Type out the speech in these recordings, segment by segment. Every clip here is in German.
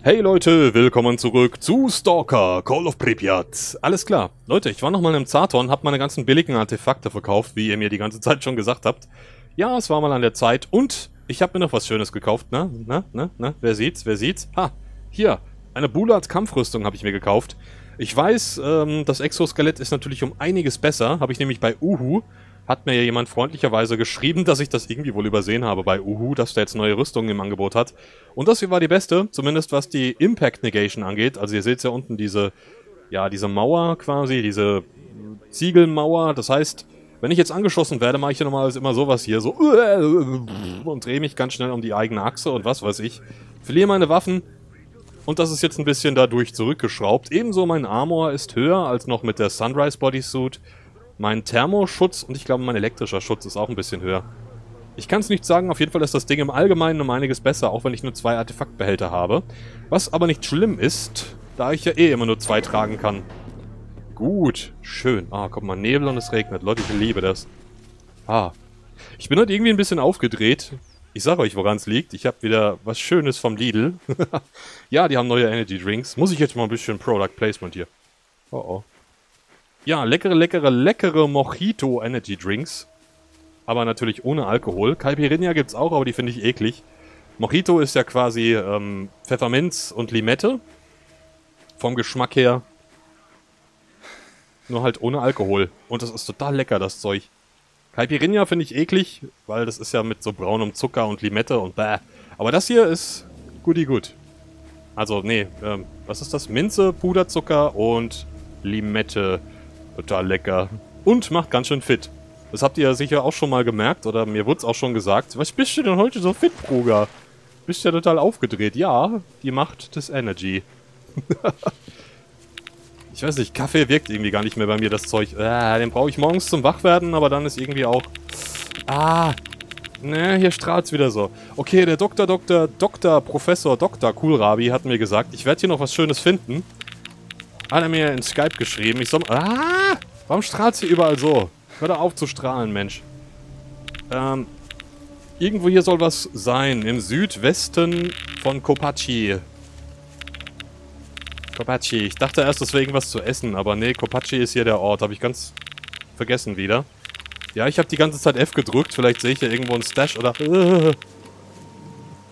Hey Leute, willkommen zurück zu Stalker, Call of Pripyat. Alles klar. Leute, ich war nochmal im Zarton, hab meine ganzen billigen Artefakte verkauft, wie ihr mir die ganze Zeit schon gesagt habt. Ja, es war mal an der Zeit und ich habe mir noch was Schönes gekauft, ne? Ne? Ne? Ne? Wer sieht's? Wer sieht's? Ha, hier, eine Bulat Kampfrüstung habe ich mir gekauft. Ich weiß, ähm, das Exoskelett ist natürlich um einiges besser, habe ich nämlich bei Uhu hat mir ja jemand freundlicherweise geschrieben, dass ich das irgendwie wohl übersehen habe bei Uhu, dass der jetzt neue Rüstungen im Angebot hat. Und das hier war die beste, zumindest was die Impact Negation angeht. Also ihr seht ja unten diese, ja, diese Mauer quasi, diese Ziegelmauer. Das heißt, wenn ich jetzt angeschossen werde, mache ich ja normalerweise immer sowas hier, so und drehe mich ganz schnell um die eigene Achse und was weiß ich. Verliere meine Waffen, und das ist jetzt ein bisschen dadurch zurückgeschraubt. Ebenso mein Armor ist höher als noch mit der Sunrise Bodysuit. Mein Thermoschutz und ich glaube mein elektrischer Schutz ist auch ein bisschen höher. Ich kann es nicht sagen, auf jeden Fall ist das Ding im Allgemeinen um einiges besser, auch wenn ich nur zwei Artefaktbehälter habe. Was aber nicht schlimm ist, da ich ja eh immer nur zwei tragen kann. Gut, schön. Ah, guck mal, Nebel und es regnet. Leute, ich liebe das. Ah. Ich bin heute irgendwie ein bisschen aufgedreht. Ich sage euch, woran es liegt. Ich habe wieder was Schönes vom Lidl. ja, die haben neue Energy Drinks. Muss ich jetzt mal ein bisschen Product Placement hier. Oh oh. Ja, leckere, leckere, leckere Mojito Energy Drinks. Aber natürlich ohne Alkohol. Caipirinha gibt's auch, aber die finde ich eklig. Mojito ist ja quasi ähm, Pfefferminz und Limette. Vom Geschmack her. Nur halt ohne Alkohol. Und das ist total lecker, das Zeug. Caipirinha finde ich eklig, weil das ist ja mit so braunem Zucker und Limette und bäh. Aber das hier ist goodie gut. Also, nee, ähm, was ist das? Minze, Puderzucker und Limette. Total lecker. Und macht ganz schön fit. Das habt ihr sicher auch schon mal gemerkt, oder mir wurde es auch schon gesagt. Was bist du denn heute so fit, Bruger? Bist ja total aufgedreht. Ja, die Macht des Energy. ich weiß nicht, Kaffee wirkt irgendwie gar nicht mehr bei mir, das Zeug. Äh, den brauche ich morgens zum Wachwerden, aber dann ist irgendwie auch... Ah, ne, hier strahlt's wieder so. Okay, der Doktor, Doktor, Doktor, Professor, Doktor Coolrabi hat mir gesagt, ich werde hier noch was Schönes finden. Hat er mir in Skype geschrieben. Ich soll... Ah! Warum strahlt sie überall so? Hör doch auf zu strahlen, Mensch. Ähm... Irgendwo hier soll was sein. Im Südwesten von Kopachi. Kopachi. Ich dachte erst, das wäre irgendwas zu essen, aber nee, Kopachi ist hier der Ort. Habe ich ganz vergessen wieder. Ja, ich habe die ganze Zeit F gedrückt. Vielleicht sehe ich ja irgendwo einen Stash oder...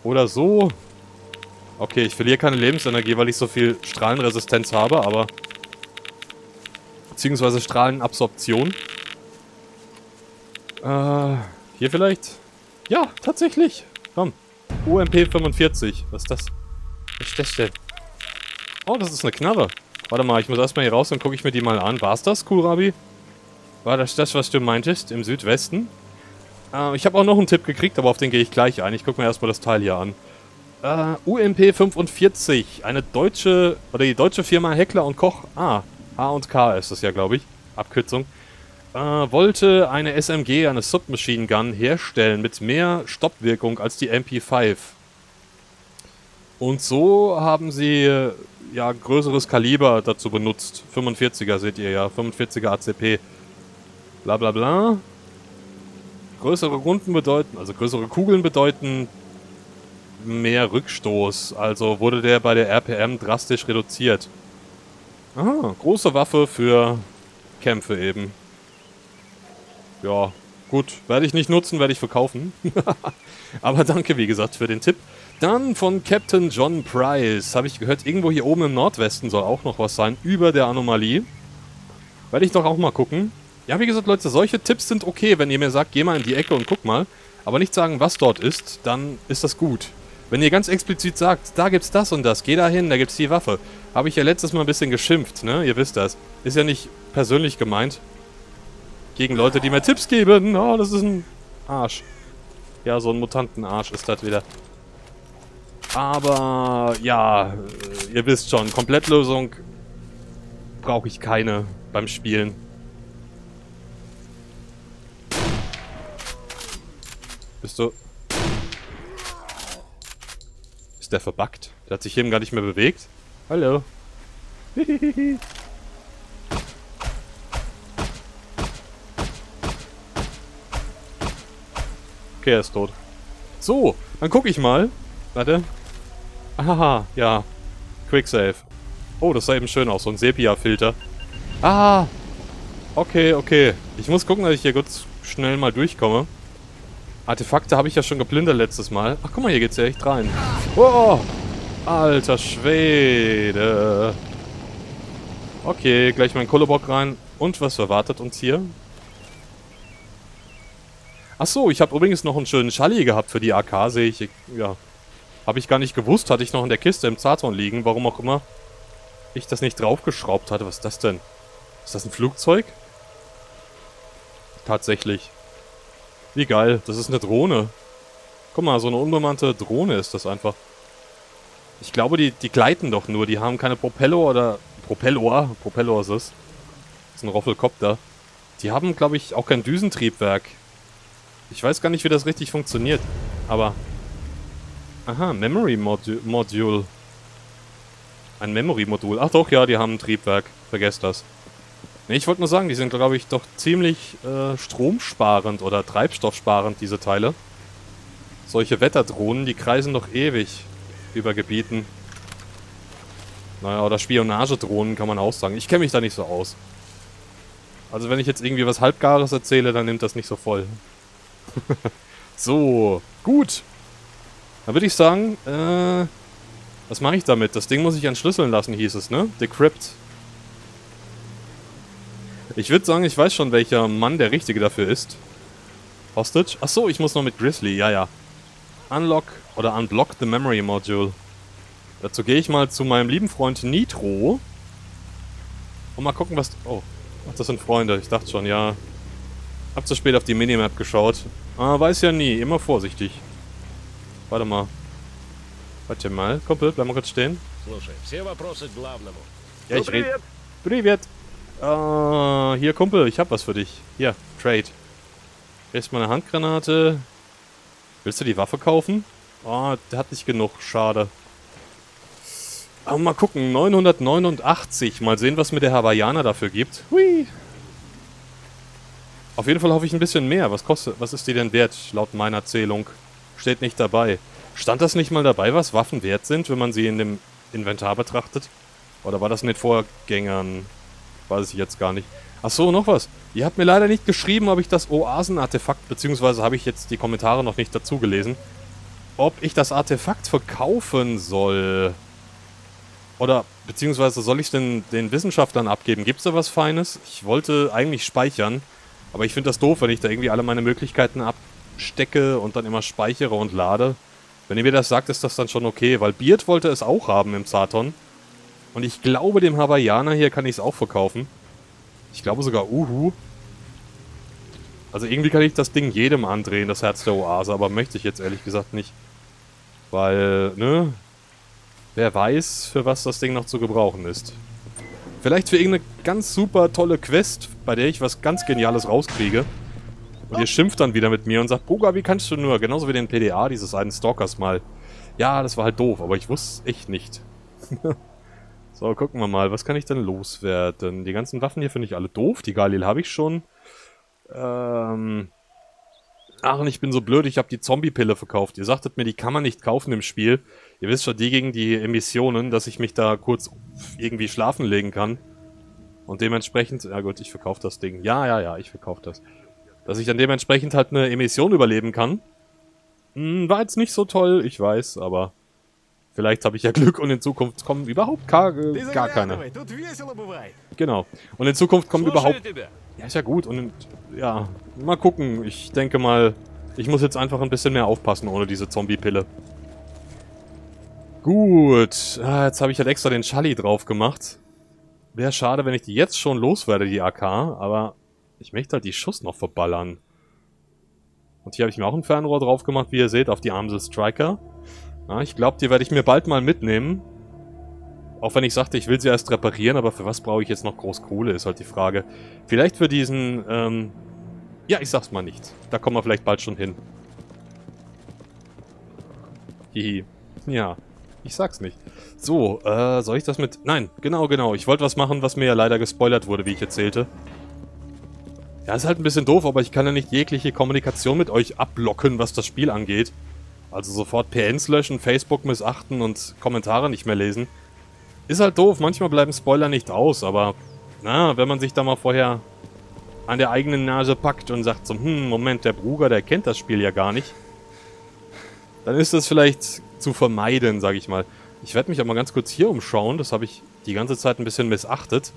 Oder so. Okay, ich verliere keine Lebensenergie, weil ich so viel Strahlenresistenz habe, aber... Beziehungsweise Strahlenabsorption. Äh, hier vielleicht? Ja, tatsächlich. Komm. UMP 45. Was ist das? Was ist das denn? Oh, das ist eine Knarre. Warte mal, ich muss erstmal hier raus und gucke ich mir die mal an. War's das, Kohlrabi? War das das, was du meintest? Im Südwesten? Äh, ich habe auch noch einen Tipp gekriegt, aber auf den gehe ich gleich ein. Ich gucke mir erstmal das Teil hier an. Uh, UMP 45, eine deutsche, oder die deutsche Firma Heckler und Koch, ah, H&K ist das ja, glaube ich, Abkürzung, uh, wollte eine SMG, eine Submachine Gun, herstellen mit mehr Stoppwirkung als die MP5. Und so haben sie, ja, größeres Kaliber dazu benutzt. 45er seht ihr ja, 45er ACP. Bla bla bla. Größere Runden bedeuten, also größere Kugeln bedeuten mehr Rückstoß, also wurde der bei der RPM drastisch reduziert. Ah, große Waffe für Kämpfe eben. Ja, gut, werde ich nicht nutzen, werde ich verkaufen. Aber danke, wie gesagt, für den Tipp. Dann von Captain John Price, habe ich gehört, irgendwo hier oben im Nordwesten soll auch noch was sein, über der Anomalie. Werde ich doch auch mal gucken. Ja, wie gesagt, Leute, solche Tipps sind okay, wenn ihr mir sagt, geh mal in die Ecke und guck mal. Aber nicht sagen, was dort ist, dann ist das gut. Wenn ihr ganz explizit sagt, da gibt's das und das, geh da hin, da gibt's die Waffe. Habe ich ja letztes Mal ein bisschen geschimpft, ne? Ihr wisst das. Ist ja nicht persönlich gemeint. Gegen Leute, die mir Tipps geben. Oh, das ist ein Arsch. Ja, so ein Mutantenarsch ist das wieder. Aber, ja, ihr wisst schon, Komplettlösung brauche ich keine beim Spielen. Bist du... Ist der verbuggt? Der hat sich eben gar nicht mehr bewegt. Hallo. okay, er ist tot. So, dann gucke ich mal. Warte. Haha, ja. Quicksave. Oh, das sah eben schön aus, so ein Sepia-Filter. Ah! Okay, okay. Ich muss gucken, dass ich hier kurz schnell mal durchkomme. Artefakte habe ich ja schon geplündert letztes Mal. Ach, guck mal, hier geht's ja echt rein. Oh! Alter Schwede. Okay, gleich meinen Kohlebock rein. Und was erwartet uns hier? Achso, ich habe übrigens noch einen schönen Schalli gehabt für die AK, sehe ich. Ja. Habe ich gar nicht gewusst, hatte ich noch in der Kiste im Zaton liegen, warum auch immer ich das nicht draufgeschraubt hatte. Was ist das denn? Ist das ein Flugzeug? Tatsächlich. Wie geil, das ist eine Drohne. Guck mal, so eine unbemannte Drohne ist das einfach. Ich glaube, die, die gleiten doch nur, die haben keine Propeller oder... Propellor? Propellor ist es. Das ist ein Roffelkopter. Die haben, glaube ich, auch kein Düsentriebwerk. Ich weiß gar nicht, wie das richtig funktioniert. Aber... Aha, Memory Modu Module. Ein Memory-Modul. Ach doch, ja, die haben ein Triebwerk. Vergesst das. Ne, ich wollte nur sagen, die sind, glaube ich, doch ziemlich äh, stromsparend oder treibstoffsparend, diese Teile. Solche Wetterdrohnen, die kreisen doch ewig über Gebieten. Naja, oder Spionagedrohnen kann man auch sagen. Ich kenne mich da nicht so aus. Also wenn ich jetzt irgendwie was Halbgares erzähle, dann nimmt das nicht so voll. so, gut. Dann würde ich sagen, äh, was mache ich damit? Das Ding muss ich entschlüsseln lassen, hieß es, ne? Decrypt. Ich würde sagen, ich weiß schon, welcher Mann der Richtige dafür ist. Hostage? Achso, ich muss noch mit Grizzly, ja, ja. Unlock oder unblock the memory module. Dazu gehe ich mal zu meinem lieben Freund Nitro. Und mal gucken, was... Oh, ach, das sind Freunde. Ich dachte schon, ja. Hab zu spät auf die Minimap geschaut. Ah, weiß ja nie. Immer vorsichtig. Warte mal. Warte mal. Kumpel, bleib mal kurz stehen. Ja, ich rede... Privet! Uh, hier, Kumpel, ich hab was für dich. Hier, Trade. Kriegst mal eine Handgranate. Willst du die Waffe kaufen? Oh, der hat nicht genug. Schade. Aber mal gucken. 989. Mal sehen, was mir der Hawaiianer dafür gibt. Hui. Auf jeden Fall hoffe ich ein bisschen mehr. Was kostet, was ist die denn wert, laut meiner Zählung? Steht nicht dabei. Stand das nicht mal dabei, was Waffen wert sind, wenn man sie in dem Inventar betrachtet? Oder war das den Vorgängern? Weiß ich jetzt gar nicht. Achso, noch was. Ihr habt mir leider nicht geschrieben, ob ich das Oasen-Artefakt, beziehungsweise habe ich jetzt die Kommentare noch nicht dazu gelesen, ob ich das Artefakt verkaufen soll. Oder, beziehungsweise soll ich denn den Wissenschaftlern abgeben? Gibt es da was Feines? Ich wollte eigentlich speichern, aber ich finde das doof, wenn ich da irgendwie alle meine Möglichkeiten abstecke und dann immer speichere und lade. Wenn ihr mir das sagt, ist das dann schon okay, weil Beard wollte es auch haben im Zaton. Und ich glaube, dem Hawaiianer hier kann ich es auch verkaufen. Ich glaube sogar Uhu. Also irgendwie kann ich das Ding jedem andrehen, das Herz der Oase, aber möchte ich jetzt ehrlich gesagt nicht. Weil, ne? Wer weiß, für was das Ding noch zu gebrauchen ist. Vielleicht für irgendeine ganz super tolle Quest, bei der ich was ganz Geniales rauskriege. Und ihr schimpft dann wieder mit mir und sagt, Boga, wie kannst du nur? Genauso wie den PDA dieses einen Stalkers mal. Ja, das war halt doof, aber ich wusste es echt nicht. So, gucken wir mal. Was kann ich denn loswerden? Die ganzen Waffen hier finde ich alle doof. Die Galil habe ich schon. Ähm... Ach, und ich bin so blöd, ich habe die Zombie-Pille verkauft. Ihr sagtet mir, die kann man nicht kaufen im Spiel. Ihr wisst schon, die gegen die Emissionen, dass ich mich da kurz irgendwie schlafen legen kann. Und dementsprechend... Ja gut, ich verkaufe das Ding. Ja, ja, ja, ich verkaufe das. Dass ich dann dementsprechend halt eine Emission überleben kann. Hm, war jetzt nicht so toll, ich weiß, aber... Vielleicht habe ich ja Glück und in Zukunft kommen überhaupt gar, äh, gar keine. Genau. Und in Zukunft kommen überhaupt... Ja, ist ja gut. Und ja, mal gucken. Ich denke mal, ich muss jetzt einfach ein bisschen mehr aufpassen ohne diese Zombie-Pille. Gut. Ah, jetzt habe ich halt extra den Schalli drauf gemacht. Wäre schade, wenn ich die jetzt schon loswerde, die AK. Aber ich möchte halt die Schuss noch verballern. Und hier habe ich mir auch ein Fernrohr drauf gemacht, wie ihr seht, auf die Amsel Striker. Ja, ich glaube, die werde ich mir bald mal mitnehmen. Auch wenn ich sagte, ich will sie erst reparieren, aber für was brauche ich jetzt noch groß Kohle, ist halt die Frage. Vielleicht für diesen, ähm... Ja, ich sag's mal nicht. Da kommen wir vielleicht bald schon hin. Hihi. Ja, ich sag's nicht. So, äh, soll ich das mit... Nein, genau, genau. Ich wollte was machen, was mir ja leider gespoilert wurde, wie ich erzählte. Ja, ist halt ein bisschen doof, aber ich kann ja nicht jegliche Kommunikation mit euch ablocken, was das Spiel angeht. Also sofort PNs löschen, Facebook missachten und Kommentare nicht mehr lesen. Ist halt doof, manchmal bleiben Spoiler nicht aus, aber na, wenn man sich da mal vorher an der eigenen Nase packt und sagt so, hm, Moment, der Bruder, der kennt das Spiel ja gar nicht, dann ist das vielleicht zu vermeiden, sage ich mal. Ich werde mich aber ganz kurz hier umschauen, das habe ich die ganze Zeit ein bisschen missachtet.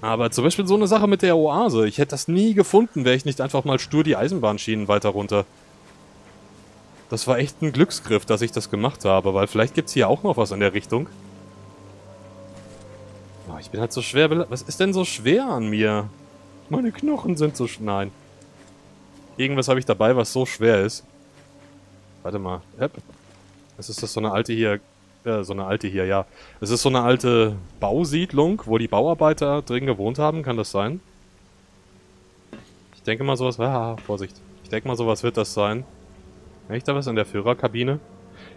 Aber zum Beispiel so eine Sache mit der Oase, ich hätte das nie gefunden, wäre ich nicht einfach mal stur die Eisenbahnschienen weiter runter. Das war echt ein Glücksgriff, dass ich das gemacht habe, weil vielleicht gibt es hier auch noch was in der Richtung. Oh, ich bin halt so schwer... Was ist denn so schwer an mir? Meine Knochen sind so... Nein. Irgendwas habe ich dabei, was so schwer ist. Warte mal. Was ist das so eine alte hier? Ja, so eine alte hier, ja. Es ist so eine alte Bausiedlung, wo die Bauarbeiter drin gewohnt haben. Kann das sein? Ich denke mal sowas... Ah, Vorsicht. Ich denke mal sowas wird das sein. Echt da was in der Führerkabine?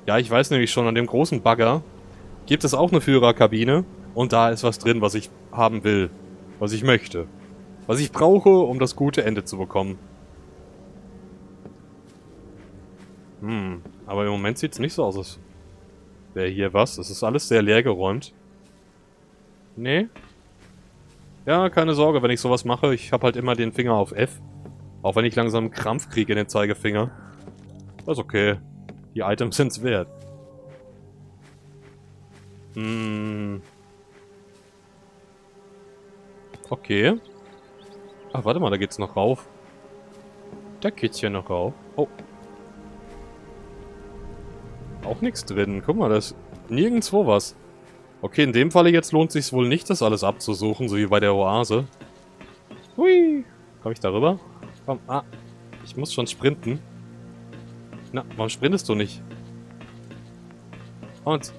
Ja, ich weiß nämlich schon, an dem großen Bagger gibt es auch eine Führerkabine. Und da ist was drin, was ich haben will. Was ich möchte. Was ich brauche, um das gute Ende zu bekommen. Hm, aber im Moment sieht es nicht so aus, als wäre hier was. Es ist alles sehr leer geräumt. Nee. Ja, keine Sorge, wenn ich sowas mache. Ich habe halt immer den Finger auf F. Auch wenn ich langsam Krampf kriege in den Zeigefinger. Das ist okay. Die Items sind's wert. Hm. Okay. Ach, warte mal, da geht's noch rauf. Da geht's hier noch rauf. Oh. Auch nichts drin. Guck mal, da ist nirgendwo was. Okay, in dem Falle jetzt lohnt sich wohl nicht, das alles abzusuchen, so wie bei der Oase. Hui. Komm ich darüber? Komm, ah. Ich muss schon sprinten. Na, warum sprintest du nicht? Und.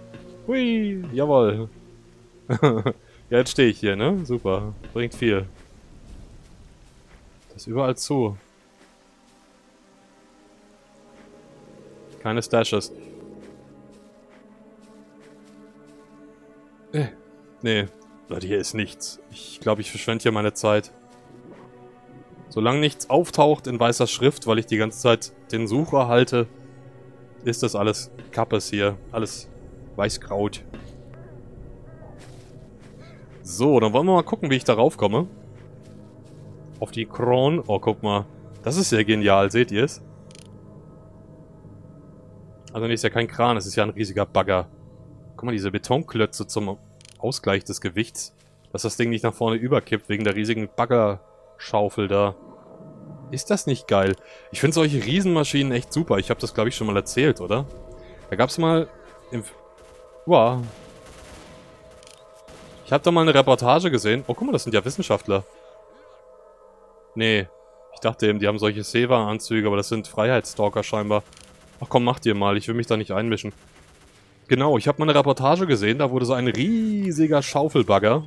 Hui. Jawohl. Ja, jetzt stehe ich hier, ne? Super. Bringt viel. Das ist überall zu. Keine Stashes. Äh, nee. Leute, hier ist nichts. Ich glaube, ich verschwende hier meine Zeit. Solange nichts auftaucht in weißer Schrift, weil ich die ganze Zeit den Sucher halte, ist das alles Kappes hier. Alles Weißkraut. So, dann wollen wir mal gucken, wie ich darauf komme. Auf die Kron. Oh, guck mal. Das ist ja genial, seht ihr es? Also, nee, ist ja kein Kran, es ist ja ein riesiger Bagger. Guck mal, diese Betonklötze zum Ausgleich des Gewichts. Dass das Ding nicht nach vorne überkippt, wegen der riesigen Baggerschaufel da. Ist das nicht geil? Ich finde solche Riesenmaschinen echt super. Ich habe das, glaube ich, schon mal erzählt, oder? Da gab es mal... Im... Wow, ich habe da mal eine Reportage gesehen. Oh, guck mal, das sind ja Wissenschaftler. Nee. Ich dachte eben, die haben solche Seva-Anzüge, aber das sind Freiheitsstalker scheinbar. Ach komm, mach dir mal, ich will mich da nicht einmischen. Genau, ich habe mal eine Reportage gesehen, da wurde so ein riesiger Schaufelbagger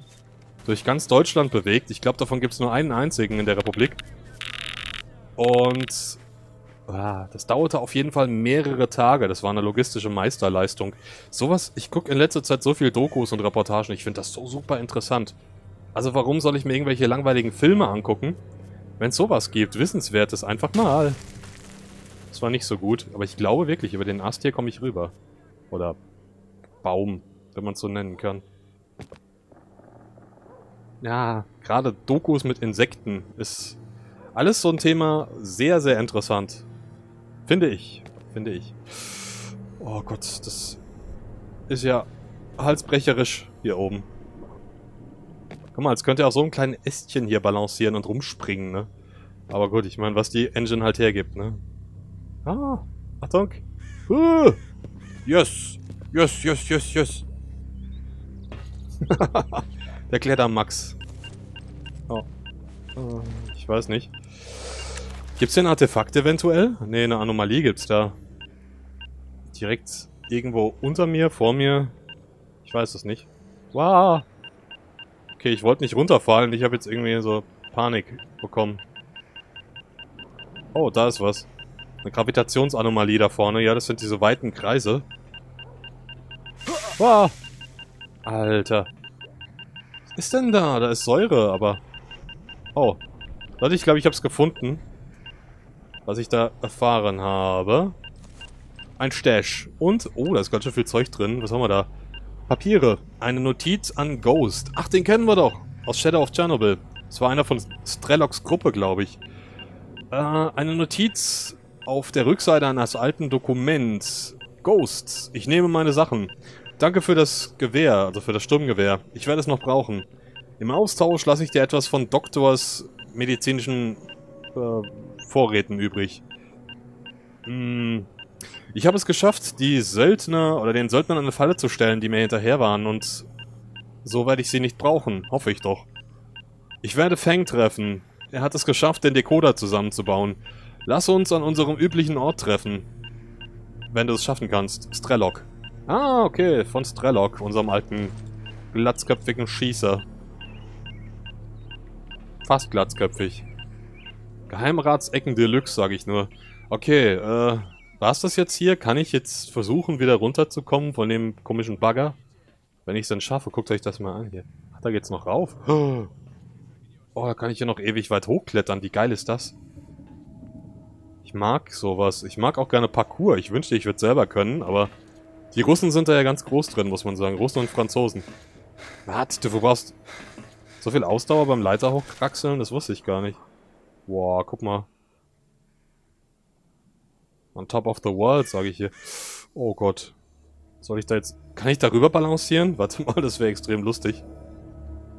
durch ganz Deutschland bewegt. Ich glaube, davon gibt es nur einen einzigen in der Republik. Und Ah, das dauerte auf jeden Fall mehrere Tage. Das war eine logistische Meisterleistung. Sowas, ich gucke in letzter Zeit so viel Dokus und Reportagen. Ich finde das so super interessant. Also warum soll ich mir irgendwelche langweiligen Filme angucken, wenn es sowas gibt? Wissenswertes, einfach mal. Das war nicht so gut, aber ich glaube wirklich, über den Ast hier komme ich rüber. Oder Baum, wenn man es so nennen kann. Ja, gerade Dokus mit Insekten ist alles so ein Thema sehr, sehr interessant. Finde ich. Finde ich. Oh Gott, das ist ja halsbrecherisch hier oben. Guck mal, als könnte er auch so ein kleines Ästchen hier balancieren und rumspringen, ne? Aber gut, ich meine, was die Engine halt hergibt, ne? Ah, Achtung. Uh, yes, yes, yes, yes, yes. Der Klettermax. Oh. oh. Ich weiß nicht. Gibt's hier ein Artefakt eventuell? Ne, eine Anomalie gibt's da. Direkt irgendwo unter mir, vor mir. Ich weiß es nicht. Wow. Okay, ich wollte nicht runterfallen. Ich habe jetzt irgendwie so Panik bekommen. Oh, da ist was. Eine Gravitationsanomalie da vorne. Ja, das sind diese weiten Kreise. Wow. Alter. Was ist denn da? Da ist Säure, aber... Oh. Leute, ich glaube, ich habe es gefunden was ich da erfahren habe. Ein Stash. Und, oh, da ist ganz schön viel Zeug drin. Was haben wir da? Papiere. Eine Notiz an Ghost. Ach, den kennen wir doch. Aus Shadow of Chernobyl. Das war einer von Strelocks Gruppe, glaube ich. Äh, eine Notiz auf der Rückseite eines alten Dokuments. Ghosts. Ich nehme meine Sachen. Danke für das Gewehr, also für das Sturmgewehr. Ich werde es noch brauchen. Im Austausch lasse ich dir etwas von Doktors medizinischen äh, Vorräten übrig. Hm. Ich habe es geschafft, die Söldner oder den Söldnern eine Falle zu stellen, die mir hinterher waren und so werde ich sie nicht brauchen, hoffe ich doch. Ich werde Fang treffen. Er hat es geschafft, den Decoder zusammenzubauen. Lass uns an unserem üblichen Ort treffen. Wenn du es schaffen kannst. Strelok. Ah, okay, von Strelok, unserem alten glatzköpfigen Schießer. Fast glatzköpfig. Geheimratsecken Deluxe, sage ich nur. Okay, äh, war's das jetzt hier? Kann ich jetzt versuchen, wieder runterzukommen von dem komischen Bagger? Wenn ich es dann schaffe, guckt euch das mal an hier. Ach, da geht's noch rauf. Oh, da kann ich ja noch ewig weit hochklettern. Wie geil ist das? Ich mag sowas. Ich mag auch gerne Parkour. Ich wünschte, ich würde selber können, aber die Russen sind da ja ganz groß drin, muss man sagen. Russen und Franzosen. Was? Du brauchst so viel Ausdauer beim Leiter hochkraxeln? Das wusste ich gar nicht. Boah, guck mal. On top of the world, sage ich hier. Oh Gott. Soll ich da jetzt... Kann ich darüber balancieren? Warte mal, das wäre extrem lustig.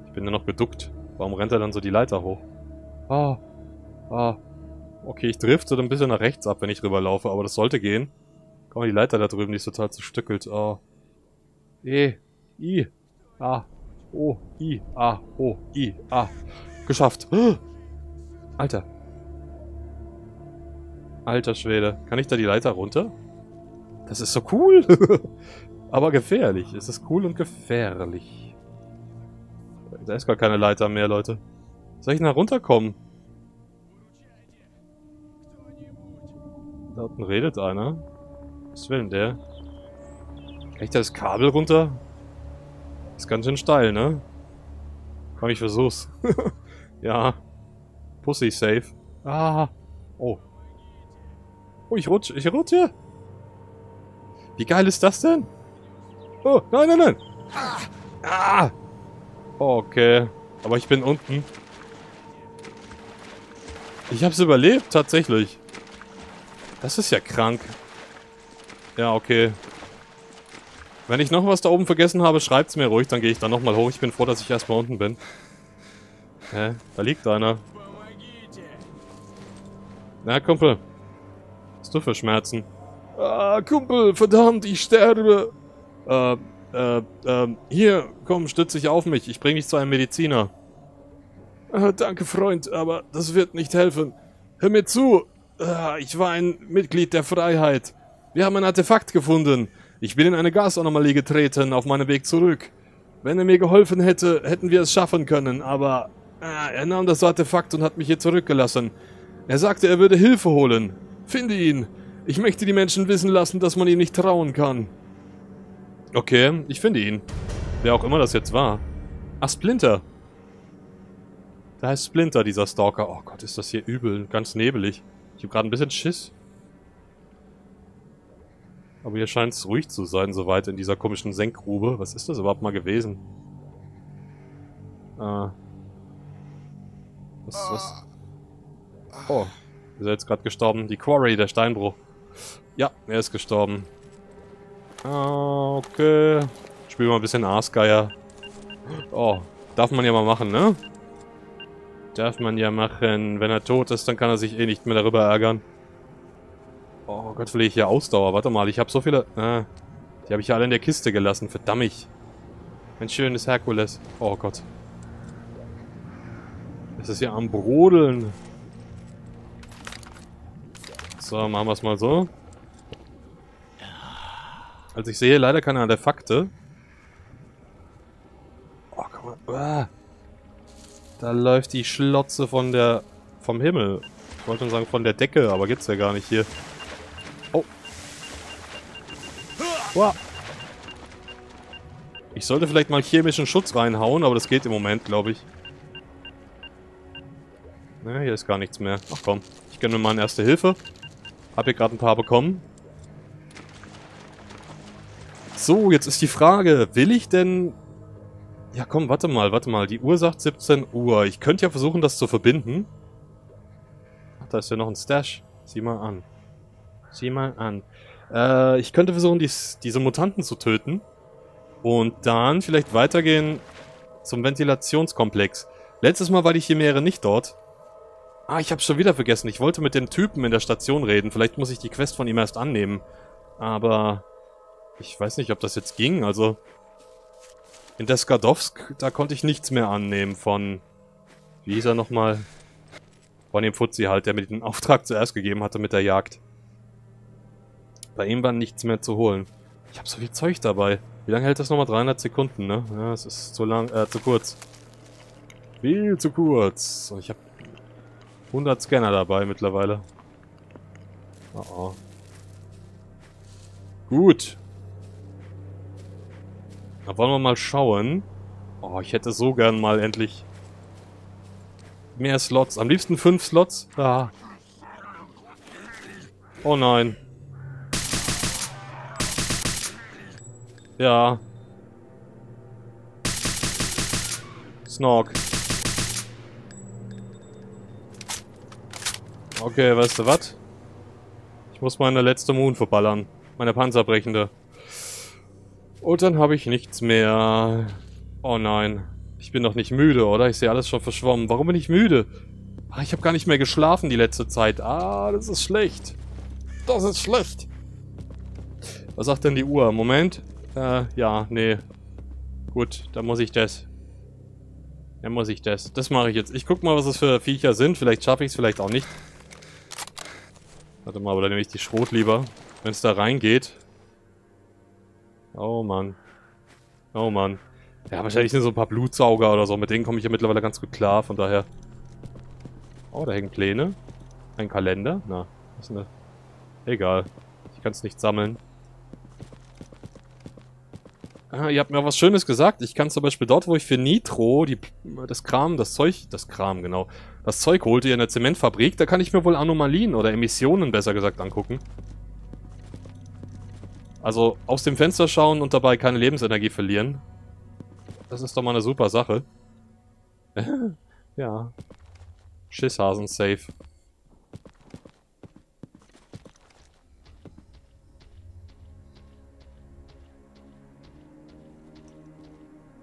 Ich bin ja noch geduckt. Warum rennt er dann so die Leiter hoch? Ah. Ah. Okay, ich drifte dann ein bisschen nach rechts ab, wenn ich rüberlaufe, aber das sollte gehen. Komm die Leiter da drüben, die ist total zerstückelt. Ah. E. I. A. O. I. A. O. I. A. Geschafft. Alter. Alter Schwede. Kann ich da die Leiter runter? Das ist so cool. Aber gefährlich. Es ist cool und gefährlich. Da ist gar keine Leiter mehr, Leute. Soll ich nach runterkommen? Da unten redet einer. Was will denn der? Kann ich da das Kabel runter? Ist ganz schön steil, ne? Komm, ich versuch's. ja. Pussy safe. Ah. Oh. Oh, ich rutsche. Ich rutsche. Wie geil ist das denn? Oh, nein, nein, nein. Ah. Okay. Aber ich bin unten. Ich hab's überlebt, tatsächlich. Das ist ja krank. Ja, okay. Wenn ich noch was da oben vergessen habe, schreibt's mir ruhig, dann gehe ich da nochmal hoch. Ich bin froh, dass ich erstmal unten bin. Hä? Da liegt einer. Na, Kumpel. Was hast du für Schmerzen? Ah, Kumpel, verdammt, ich sterbe. Äh, äh, äh, hier, komm, stütze dich auf mich. Ich bringe dich zu einem Mediziner. Ah, danke, Freund, aber das wird nicht helfen. Hör mir zu. Ah, ich war ein Mitglied der Freiheit. Wir haben ein Artefakt gefunden. Ich bin in eine Gasanomalie getreten, auf meinem Weg zurück. Wenn er mir geholfen hätte, hätten wir es schaffen können, aber ah, er nahm das Artefakt und hat mich hier zurückgelassen. Er sagte, er würde Hilfe holen. Finde ihn. Ich möchte die Menschen wissen lassen, dass man ihm nicht trauen kann. Okay, ich finde ihn. Wer auch immer das jetzt war. Ach, Splinter. Da heißt Splinter, dieser Stalker. Oh Gott, ist das hier übel. Ganz nebelig. Ich habe gerade ein bisschen Schiss. Aber hier scheint es ruhig zu sein, soweit in dieser komischen Senkgrube. Was ist das überhaupt mal gewesen? Äh. Was ist das? Oh. Ist er jetzt gerade gestorben? Die Quarry, der Steinbruch. Ja, er ist gestorben. Okay. Spiel mal ein bisschen Aasgeier. Oh, darf man ja mal machen, ne? Darf man ja machen. Wenn er tot ist, dann kann er sich eh nicht mehr darüber ärgern. Oh Gott, will ich hier Ausdauer. Warte mal, ich habe so viele... Ah, die habe ich ja alle in der Kiste gelassen. Verdammt. Ein schönes Herkules. Oh Gott. Es ist ja am Brodeln. So, machen wir es mal so. Also ich sehe leider keine Artefakte. Oh, guck mal. Ah. Da läuft die Schlotze von der... vom Himmel. Ich wollte schon sagen von der Decke, aber gibt's ja gar nicht hier. Oh. Wow. Ich sollte vielleicht mal chemischen Schutz reinhauen, aber das geht im Moment, glaube ich. Ne, hier ist gar nichts mehr. Ach komm, ich gönne mir mal eine erste Hilfe. Hab hier gerade ein paar bekommen. So, jetzt ist die Frage, will ich denn... Ja komm, warte mal, warte mal. Die Uhr sagt 17 Uhr. Ich könnte ja versuchen, das zu verbinden. Ach, da ist ja noch ein Stash. Sieh mal an. Sieh mal an. Äh, ich könnte versuchen, dies, diese Mutanten zu töten. Und dann vielleicht weitergehen zum Ventilationskomplex. Letztes Mal war die Chimäre nicht dort. Ah, ich hab's schon wieder vergessen. Ich wollte mit dem Typen in der Station reden. Vielleicht muss ich die Quest von ihm erst annehmen. Aber ich weiß nicht, ob das jetzt ging. Also in der Skadowsk, da konnte ich nichts mehr annehmen von... Wie hieß er nochmal? Von dem Fuzzi halt, der mir den Auftrag zuerst gegeben hatte mit der Jagd. Bei ihm war nichts mehr zu holen. Ich habe so viel Zeug dabei. Wie lange hält das nochmal? 300 Sekunden, ne? Ja, es ist zu lang, äh, zu kurz. Viel zu kurz. Und ich habe 100 Scanner dabei mittlerweile. Oh oh. Gut. Da wollen wir mal schauen. Oh, ich hätte so gern mal endlich mehr Slots. Am liebsten fünf Slots. Ah. Oh nein. Ja. Snork. Okay, weißt du was? Ich muss meine letzte Moon verballern. Meine panzerbrechende. Und dann habe ich nichts mehr. Oh nein. Ich bin doch nicht müde, oder? Ich sehe alles schon verschwommen. Warum bin ich müde? Ach, ich habe gar nicht mehr geschlafen die letzte Zeit. Ah, das ist schlecht. Das ist schlecht. Was sagt denn die Uhr? Moment. Äh, ja, nee. Gut, dann muss ich das. Dann muss ich das. Das mache ich jetzt. Ich guck mal, was das für Viecher sind. Vielleicht schaffe ich es, vielleicht auch nicht. Warte mal, aber dann nehme ich die Schrot lieber. Wenn es da reingeht, Oh Mann. Oh Mann. Ja, wahrscheinlich sind so ein paar Blutsauger oder so. Mit denen komme ich ja mittlerweile ganz gut klar, von daher. Oh, da hängen Pläne. Ein Kalender. Na, was ist denn das? Egal. Ich kann es nicht sammeln. Ah, ihr habt mir was Schönes gesagt. Ich kann zum Beispiel dort, wo ich für Nitro die, das Kram, das Zeug, das Kram, genau, das Zeug holte in der Zementfabrik, da kann ich mir wohl Anomalien oder Emissionen, besser gesagt, angucken. Also aus dem Fenster schauen und dabei keine Lebensenergie verlieren. Das ist doch mal eine super Sache. ja. Schisshasen safe.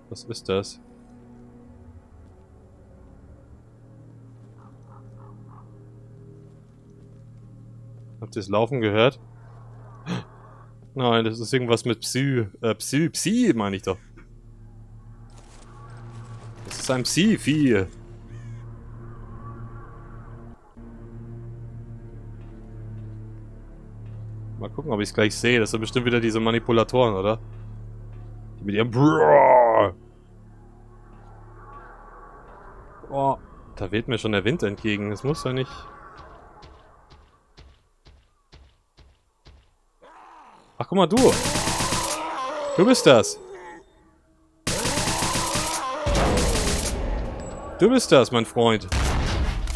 Was ist das? Habt ihr das Laufen gehört? Nein, das ist irgendwas mit Psy. Äh, Psy, Psy meine ich doch. Das ist ein Psy-Vieh. Mal gucken, ob ich es gleich sehe. Das sind bestimmt wieder diese Manipulatoren, oder? Die mit ihrem Brrrr. Oh, da weht mir schon der Wind entgegen. Das muss ja nicht... Ach, guck mal, du. Du bist das. Du bist das, mein Freund.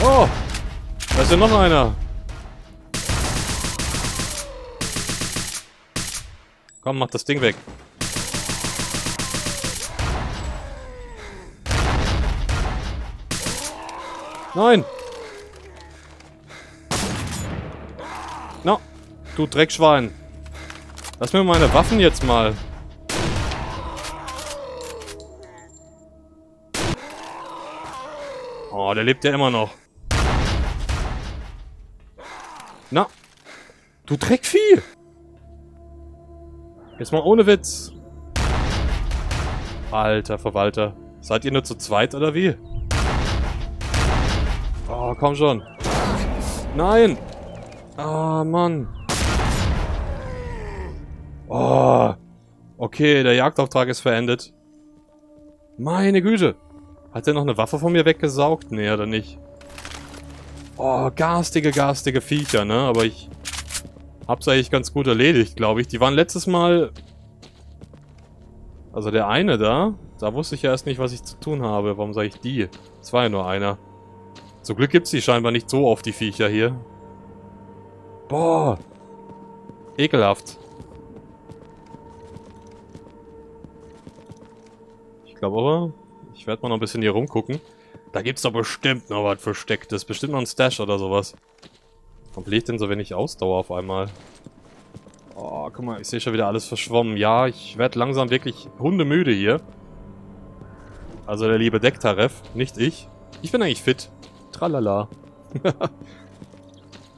Oh, da ist ja noch einer. Komm, mach das Ding weg. Nein! No, du Dreckschwein. Lass mir meine Waffen jetzt mal. Oh, der lebt ja immer noch. Na. Du Dreckvieh. Jetzt mal ohne Witz. Alter Verwalter. Seid ihr nur zu zweit oder wie? Oh, komm schon. Nein. Ah, oh, Mann. Oh. Okay, der Jagdauftrag ist verendet. Meine Güte. Hat er noch eine Waffe von mir weggesaugt? Nee, oder nicht? Oh, garstige, garstige Viecher, ne? Aber ich hab's eigentlich ganz gut erledigt, glaube ich. Die waren letztes Mal... Also der eine da, da wusste ich ja erst nicht, was ich zu tun habe. Warum sage ich die? Es war ja nur einer. Zum Glück gibt's die scheinbar nicht so oft, die Viecher hier. Boah. Ekelhaft. Glaube aber, ich werde mal noch ein bisschen hier rumgucken. Da gibt's doch bestimmt noch was Verstecktes. Bestimmt noch ein Stash oder sowas. Warum bläht denn so wenig Ausdauer auf einmal? Oh, guck mal, ich sehe schon wieder alles verschwommen. Ja, ich werde langsam wirklich hundemüde hier. Also der liebe Decktaref, nicht ich. Ich bin eigentlich fit. Tralala.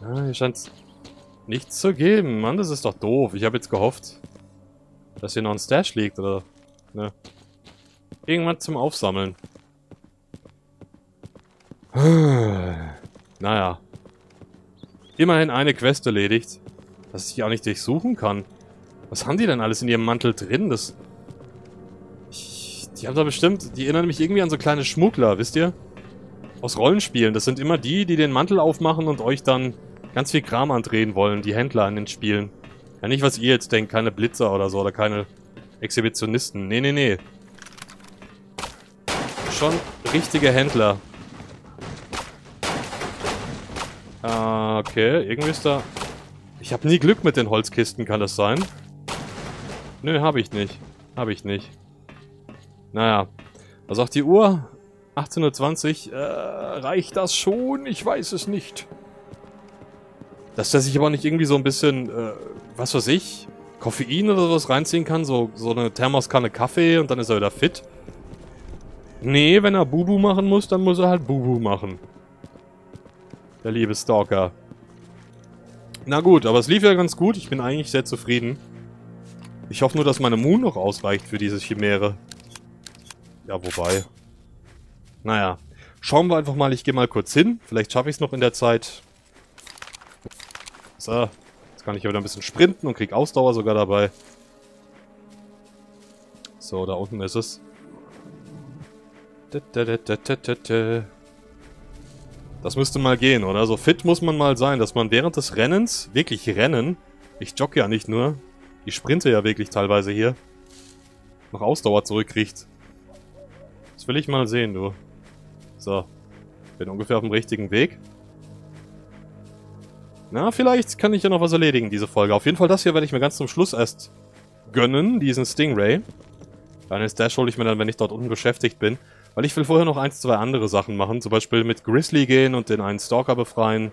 ah, hier scheint's nichts zu geben. Mann, das ist doch doof. Ich habe jetzt gehofft, dass hier noch ein Stash liegt, oder... Ne. Irgendwas zum Aufsammeln. naja. Immerhin eine Quest erledigt. Dass ich auch nicht durchsuchen kann. Was haben die denn alles in ihrem Mantel drin? Das... Ich, die haben da bestimmt... Die erinnern mich irgendwie an so kleine Schmuggler, wisst ihr? Aus Rollenspielen. Das sind immer die, die den Mantel aufmachen und euch dann ganz viel Kram andrehen wollen. Die Händler an den Spielen. Ja, nicht was ihr jetzt denkt. Keine Blitzer oder so. Oder keine Exhibitionisten. Nee, nee, nee. Schon richtige Händler. Ah, okay. Irgendwie ist da... Ich habe nie Glück mit den Holzkisten, kann das sein? Nö, habe ich nicht. Habe ich nicht. Naja. Was sagt die Uhr? 18.20 Uhr. Äh, reicht das schon? Ich weiß es nicht. Dass der sich aber nicht irgendwie so ein bisschen, äh, was weiß ich, Koffein oder sowas reinziehen kann, so, so eine Thermoskanne Kaffee und dann ist er wieder fit. Nee, wenn er Bubu machen muss, dann muss er halt Bubu machen. Der liebe Stalker. Na gut, aber es lief ja ganz gut. Ich bin eigentlich sehr zufrieden. Ich hoffe nur, dass meine Moon noch ausreicht für diese Chimäre. Ja, wobei. Naja. Schauen wir einfach mal. Ich gehe mal kurz hin. Vielleicht schaffe ich es noch in der Zeit. So. Jetzt kann ich ja wieder ein bisschen sprinten und krieg Ausdauer sogar dabei. So, da unten ist es. Das müsste mal gehen, oder? So fit muss man mal sein, dass man während des Rennens, wirklich rennen, ich jogge ja nicht nur, ich sprinte ja wirklich teilweise hier, noch Ausdauer zurückkriegt. Das will ich mal sehen, du. So. Bin ungefähr auf dem richtigen Weg. Na, vielleicht kann ich ja noch was erledigen, diese Folge. Auf jeden Fall das hier werde ich mir ganz zum Schluss erst gönnen, diesen Stingray. Dann ist der hole ich mir dann, wenn ich dort unten beschäftigt bin. Weil ich will vorher noch eins, zwei andere Sachen machen. Zum Beispiel mit Grizzly gehen und den einen Stalker befreien.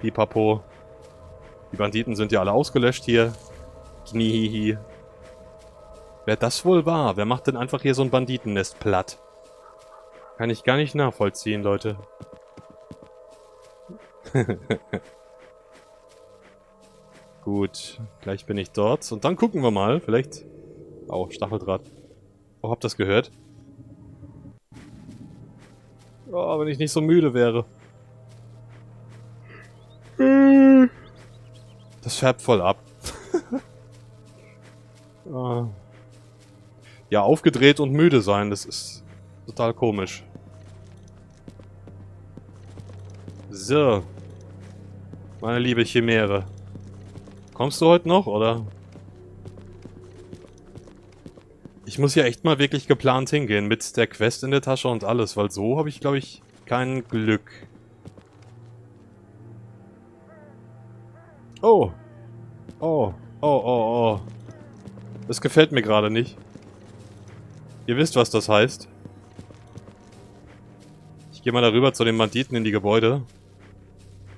Pipapo. Die Banditen sind ja alle ausgelöscht hier. Kniehihi. Wer das wohl war? Wer macht denn einfach hier so ein Banditennest platt? Kann ich gar nicht nachvollziehen, Leute. Gut, gleich bin ich dort. Und dann gucken wir mal, vielleicht... Oh, Stacheldraht. Oh, habt ihr das gehört? Oh, wenn ich nicht so müde wäre. Das färbt voll ab. Ah. ja, aufgedreht und müde sein, das ist total komisch. So. Meine liebe Chimäre. Kommst du heute noch, oder? Ich muss ja echt mal wirklich geplant hingehen, mit der Quest in der Tasche und alles, weil so habe ich, glaube ich, kein Glück. Oh. Oh. Oh, oh, oh. Das gefällt mir gerade nicht. Ihr wisst, was das heißt. Ich gehe mal darüber zu den Banditen in die Gebäude.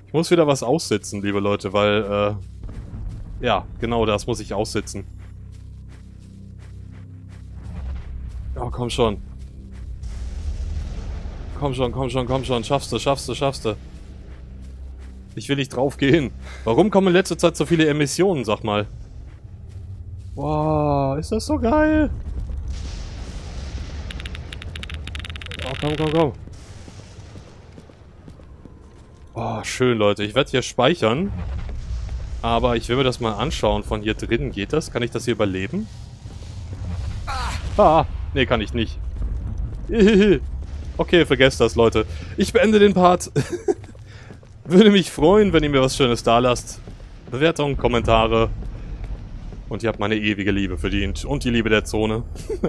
Ich muss wieder was aussitzen, liebe Leute, weil, äh... Ja, genau das muss ich aussitzen. Oh, komm schon. Komm schon, komm schon, komm schon. Schaffst du, schaffst du, schaffst du. Ich will nicht drauf gehen. Warum kommen in letzter Zeit so viele Emissionen, sag mal? Wow, ist das so geil. Oh, komm, komm, komm. Oh, schön, Leute. Ich werde hier speichern. Aber ich will mir das mal anschauen von hier drin. Geht das? Kann ich das hier überleben? Ah! Nee, kann ich nicht. Okay, vergesst das, Leute. Ich beende den Part. Würde mich freuen, wenn ihr mir was Schönes da lasst. Bewertung, Kommentare. Und ihr habt meine ewige Liebe verdient. Und die Liebe der Zone.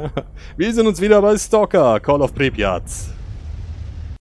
Wir sehen uns wieder bei Stalker, Call of Pripyat.